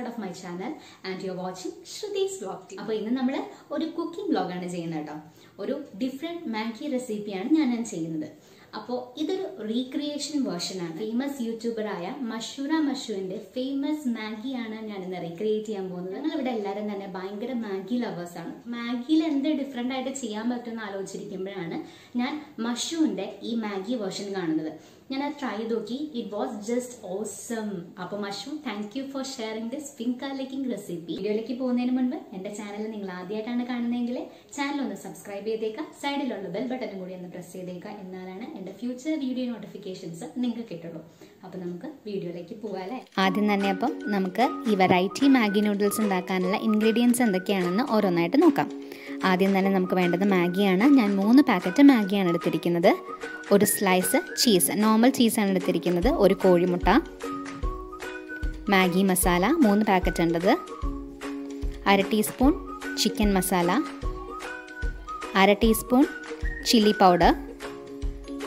Episode of my channel and you watching Shruti's vlog അപ്പോൾ ഇന്ന് നമ്മൾ ഒരു കുക്കിംഗ് വ്ലോഗാണ് ചെയ്യുന്നത് കേട്ടോ. ഒരു ഡിഫറെന്റ് മാഗി റെസിപ്പിയാണ് ഞാൻ ഞാൻ ചെയ്യുന്നത്. അപ്പോൾ ഇതൊരു റീക്രിയേഷൻ വേർഷനാണ് ഫേമസ് യൂട്യൂബറായ മഷൂറ മഷുവിന്റെ ഫേമസ് മാഗിയാണ് ഞാൻ ഇന്ന് റീക്രിയേറ്റ് ചെയ്യാൻ പോകുന്നത്. ഞങ്ങൾ ഇവിടെ എല്ലാവരും തന്നെ ഭയങ്കര മാഗി ലവേഴ്സാണ് മാഗിയിൽ എന്ത് ഡിഫറെന്റ് ആയിട്ട് ചെയ്യാൻ പറ്റുമെന്ന് ആലോചിച്ചിരിക്കുമ്പോഴാണ് ഞാൻ മഷുവിന്റെ ഈ മാഗി വേർഷൻ കാണുന്നത്. ഞാൻ അത് ട്രൈ ചെയ്ത് നോക്കി ഇറ്റ് വാസ് ജസ്റ്റ് ഓസം അപ്പൊ Mashu thank you for sharing this pink lacking recipe വീഡിയോയിലേക്ക് പോകുന്നതിന് മുൻപ് എന്റെ ചാനൽ നിങ്ങൾ ആദ്യമായിട്ടാണ് കാണുന്നതെങ്കിൽ ചാനൽ ഒന്ന് സബ്സ്ക്രൈബ് ചെയ്തേക്കാം സൈഡിലുള്ള ബെൽ ബട്ടനും കൂടി ഒന്ന് പ്രസ് ചെയ്തേക്കാം എന്നാലാണ് എന്റെ ഫ്യൂച്ചർ വീഡിയോ നോട്ടിഫിക്കേഷൻസ് നിങ്ങൾക്ക് കിട്ടുള്ളൂ. അപ്പൊ നമുക്ക് വീഡിയോയിലേക്ക് പോകാം അല്ലേ ആദ്യം തന്നെ അപ്പം നമുക്ക് ഈ വെറൈറ്റി മാഗി നൂഡിൽസ് ഉണ്ടാക്കാനുള്ള ഇൻഗ്രീഡിയൻസ് എന്തൊക്കെയാണെന്ന് ഓരോന്നായിട്ട് നോക്കാം. ആദ്യം തന്നെ നമുക്ക് വേണ്ടത് മാഗിയാണ്. ഞാൻ മൂന്ന് പാക്കറ്റ് മാഗിയാണ് എടുത്തിരിക്കുന്നത്. ഒരു സ്ലൈസ് ചീസ് നോർമൽ ചീസാണ് എടുത്തിരിക്കുന്നത്. ഒരു കോഴിമുട്ട മാഗി മസാല മൂന്ന് പാക്കറ്റ് ഉണ്ടത്. അര ടീസ്പൂൺ ചിക്കൻ മസാല അര teaspoon chilli powder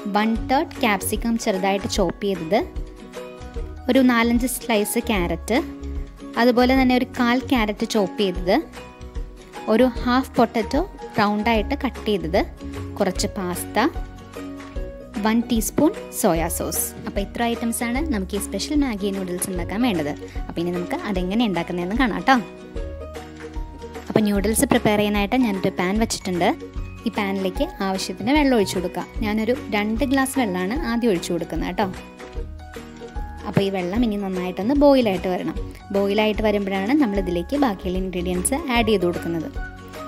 one third capsicum ചെറുതായിട്ട് ചോപ്പ് ചെയ്തത്. ഒരു നാലഞ്ച് സ്ലൈസ് ക്യാരറ്റ് അതുപോലെ തന്നെ ഒരു കാൽ ക്യാരറ്റ് ചോപ്പ് ചെയ്തത്. ഒരു ഹാഫ് പൊട്ടറ്റോ റൗണ്ടായിട്ട് കട്ട് ചെയ്തത്. കുറച്ച് pasta one teaspoon soya sauce അപ്പോൾ ഇത്ര ഐറ്റംസാണ് നമുക്ക് ഈ സ്പെഷ്യൽ മാഗി നൂഡിൽസ് ഉണ്ടാക്കാൻ വേണ്ടത്. അപ്പോൾ ഇനി നമുക്ക് അതെങ്ങനെ ഉണ്ടാക്കുന്നതെന്ന് കാണാം കേട്ടോ അപ്പോൾ ന്യൂഡിൽസ് പ്രിപ്പയർ ചെയ്യാനായിട്ട് ഞാനൊരു പാൻ വെച്ചിട്ടുണ്ട്. ഈ പാനിലേക്ക് ആവശ്യത്തിന് വെള്ളം ഒഴിച്ചു കൊടുക്കുക. ഞാനൊരു രണ്ട് ഗ്ലാസ് വെള്ളമാണ് ആദ്യം ഒഴിച്ചു കൊടുക്കുന്നത് കേട്ടോ അപ്പോൾ ഈ വെള്ളം ഇനി നന്നായിട്ടൊന്ന് ബോയിലായിട്ട് വരണം. ബോയിലായിട്ട് വരുമ്പോഴാണ് നമ്മൾ ഇതിലേക്ക് ബാക്കിയുള്ള ഇൻഗ്രീഡിയൻസ് ആഡ് ചെയ്ത് കൊടുക്കുന്നത്.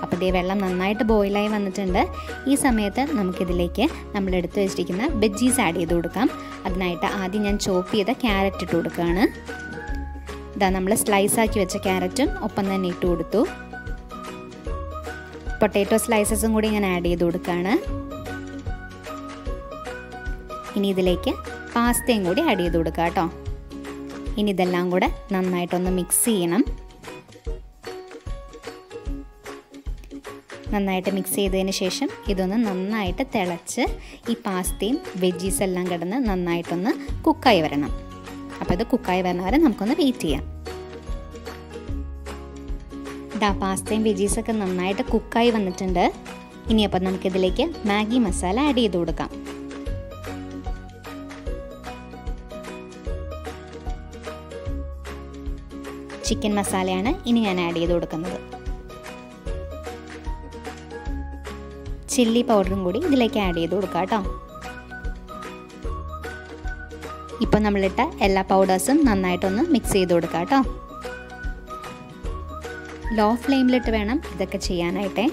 അപ്പോൾ ഇതേ വെള്ളം നന്നായിട്ട് ബോയിലായി വന്നിട്ടുണ്ട്. ഈ സമയത്ത് നമുക്കിതിലേക്ക് നമ്മൾ എടുത്തു വെച്ചിരിക്കുന്ന വെജീസ് ആഡ് ചെയ്ത് കൊടുക്കാം. അതിനായിട്ട് ആദ്യം ഞാൻ ചോപ്പ് ചെയ്ത ക്യാരറ്റ് ഇട്ട് കൊടുക്കുകയാണ്. ഇതാ നമ്മൾ സ്ലൈസ് ആക്കി വെച്ച ക്യാരറ്റും ഒപ്പം തന്നെ ഇട്ട് കൊടുത്തു. പൊട്ടാറ്റോ സ്ലൈസസും കൂടി ഞാൻ ആഡ് ചെയ്ത് കൊടുക്കുകയാണ്. ഇനി ഇതിലേക്ക് പാസ്തയും കൂടി ആഡ് ചെയ്ത് കൊടുക്കുക കേട്ടോ. ഇനി ഇതെല്ലാം കൂടെ നന്നായിട്ടൊന്ന് മിക്സ് ചെയ്യണം. നന്നായിട്ട് മിക്സ് ചെയ്തതിന് ശേഷം ഇതൊന്ന് നന്നായിട്ട് തിളച്ച് ഈ പാസ്തയും വെജീസ് എല്ലാം കിടന്ന് നന്നായിട്ടൊന്ന് കുക്കായി വരണം. അപ്പോൾ ഇത് കുക്കായി വരുന്ന വരെ നമുക്കൊന്ന് വെയിറ്റ് ചെയ്യാം. ഇതാ പാസ്തയും വെജീസൊക്കെ നന്നായിട്ട് കുക്കായി വന്നിട്ടുണ്ട്. ഇനി നമുക്കിതിലേക്ക് മാഗി മസാല ആഡ് ചെയ്ത് കൊടുക്കാം. ചിക്കൻ മസാലയാണ് ഇനി ഞാൻ ആഡ് ചെയ്ത് കൊടുക്കുന്നത്. ചില്ലി പൗഡറും കൂടി ഇതിലേക്ക് ആഡ് ചെയ്ത് കൊടുക്കാം കേട്ടോ. ഇപ്പോൾ നമ്മളിട്ട എല്ലാ പൗഡേഴ്സും നന്നായിട്ടൊന്ന് മിക്സ് ചെയ്ത് കൊടുക്കാം കേട്ടോ. ലോ ഫ്ലെയിമിലിട്ട് വേണം ഇതൊക്കെ ചെയ്യാനായിട്ടേ.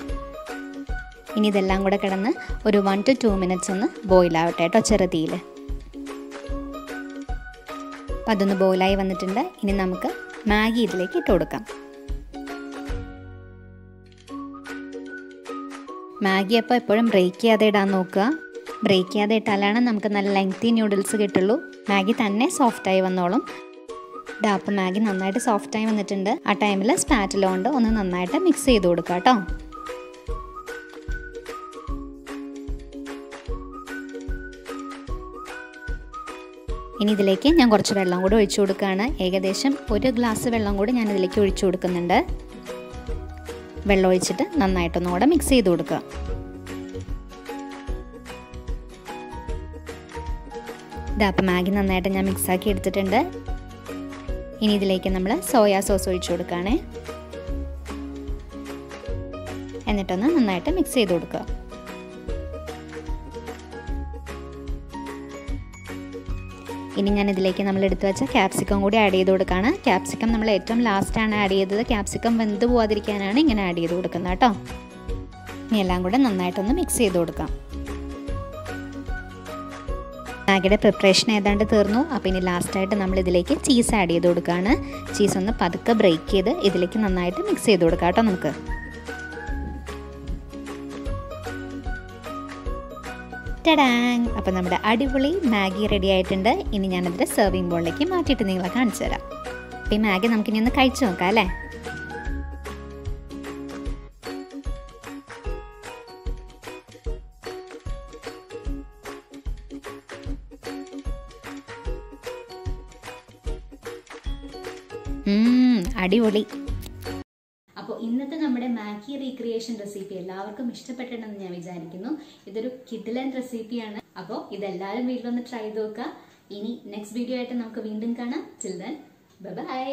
ഇനി ഇതെല്ലാം കൂടെ കിടന്ന് ഒരു വൺ ടു ടു മിനിറ്റ്സ് ഒന്ന് ബോയിലാവട്ടെ കേട്ടോ ചെറുതീയിൽ അപ്പം അതൊന്ന് ബോയിലായി വന്നിട്ടുണ്ട്. ഇനി നമുക്ക് മാഗി ഇതിലേക്ക് ഇട്ട് കൊടുക്കാം. മാഗി അപ്പോൾ എപ്പോഴും ബ്രേക്ക് ചെയ്യാതെ ഇടാൻ നോക്കുക. ബ്രേക്ക് ചെയ്യാതെ ഇട്ടാലാണ് നമുക്ക് നല്ല ലെങ്തി ന്യൂഡിൽസ് കിട്ടുള്ളൂ. മാഗി തന്നെ സോഫ്റ്റായി വന്നോളും. ഡാപ്പ് മാഗി നന്നായിട്ട് സോഫ്റ്റായി വന്നിട്ടുണ്ട്. ആ ടൈമിൽ സ്പാറ്റിലോണ്ട് ഒന്ന് നന്നായിട്ട് മിക്സ് ചെയ്ത് കൊടുക്കുക കേട്ടോ ഇനി ഇതിലേക്ക് ഞാൻ കുറച്ച് വെള്ളം കൂടി ഒഴിച്ചു കൊടുക്കുകയാണ്. ഏകദേശം ഒരു ഗ്ലാസ് വെള്ളം കൂടി ഞാൻ ഇതിലേക്ക് ഒഴിച്ചു കൊടുക്കുന്നുണ്ട്. വെള്ളം ഒഴിച്ചിട്ട് നന്നായിട്ടൊന്നുകൂടെ മിക്സ് ചെയ്ത് കൊടുക്കുക. ഇതാപ്പം മാഗി നന്നായിട്ട് ഞാൻ മിക്സാക്കി എടുത്തിട്ടുണ്ട്. ഇനി ഇതിലേക്ക് നമ്മൾ സോയാ സോസ് ഒഴിച്ചു കൊടുക്കുകയാണേ. എന്നിട്ടൊന്ന് നന്നായിട്ട് മിക്സ് ചെയ്ത് കൊടുക്കുക. ഇനി ഞാൻ ഇതിലേക്ക് നമ്മൾ എടുത്തു വെച്ച ക്യാപ്സിക്കം കൂടി ആഡ് ചെയ്ത് കൊടുക്കുകയാണ് ക്യാപ്സിക്കം നമ്മൾ ഏറ്റവും ലാസ്റ്റാണ് ആഡ് ചെയ്തത്. ക്യാപ്സിക്കം വെന്ത് പോവാതിരിക്കാനാണ് ഇങ്ങനെ ആഡ് ചെയ്ത് കൊടുക്കുന്നത് കേട്ടോ. ഇനി എല്ലാം കൂടെ നന്നായിട്ടൊന്ന് മിക്സ് ചെയ്ത് കൊടുക്കാം. മാഗിയുടെ പ്രിപ്പറേഷൻ ഏതാണ്ട് തീർന്നു. അപ്പോൾ ഇനി ലാസ്റ്റായിട്ട് നമ്മൾ ഇതിലേക്ക് ചീസ് ആഡ് ചെയ്ത് കൊടുക്കുകയാണ് ചീസ് ഒന്ന് പതുക്കെ ബ്രേക്ക് ചെയ്ത് ഇതിലേക്ക് നന്നായിട്ട് മിക്സ് ചെയ്ത് കൊടുക്കാം കേട്ടോ നമുക്ക്. ടടാങ് അപ്പോൾ നമ്മുടെ അടിപൊളി മാഗി റെഡി ആയിട്ടുണ്ട്. ഇനി ഞാനതിന്റെ സെർവിങ് ബോളിലേക്ക് മാറ്റിയിട്ട് നിങ്ങളെ കാണിച്ചു തരാം. അപ്പോൾ ഈ മാഗി നമുക്കിനി ഒന്ന് കഴിച്ചു നോക്കാം അല്ലേ? അടിപൊളി. അപ്പോൾ ഇന്നത്തെ നമ്മുടെ മാഗി റീക്രിയേഷൻ റെസിപ്പി എല്ലാവർക്കും ഇഷ്ടപ്പെട്ടിട്ടുണ്ടെന്ന് ഞാൻ വിചാരിക്കുന്നു. ഇതൊരു കിഡിലൻ റെസിപ്പിയാണ് അപ്പോൾ ഇതെല്ലാവരും വീട്ടിലൊന്ന് ട്രൈ ചെയ്ത് നോക്കുക. ഇനി നെക്സ്റ്റ് വീഡിയോ ആയിട്ട് നമുക്ക് വീണ്ടും കാണാം. ചിൽ ദൻ ബൈ